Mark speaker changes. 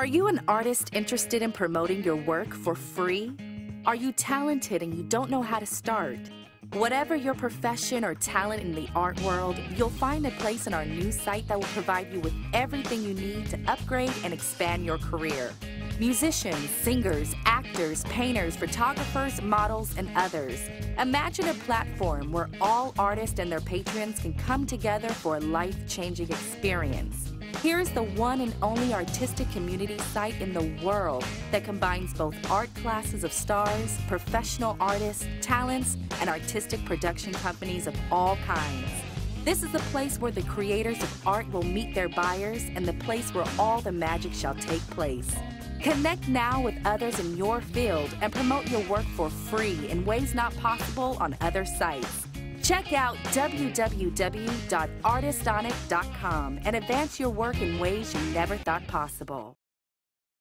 Speaker 1: Are you an artist interested in promoting your work for free? Are you talented and you don't know how to start? Whatever your profession or talent in the art world, you'll find a place on our new site that will provide you with everything you need to upgrade and expand your career. Musicians, singers, actors, painters, photographers, models, and others. Imagine a platform where all artists and their patrons can come together for a life changing experience. Here's the one and only artistic community site in the world that combines both art classes of stars, professional artists, talents, and artistic production companies of all kinds. This is the place where the creators of art will meet their buyers and the place where all the magic shall take place. Connect now with others in your field and promote your work for free in ways not possible on other sites. Check out www.artistonic.com and advance your work in ways you never thought possible.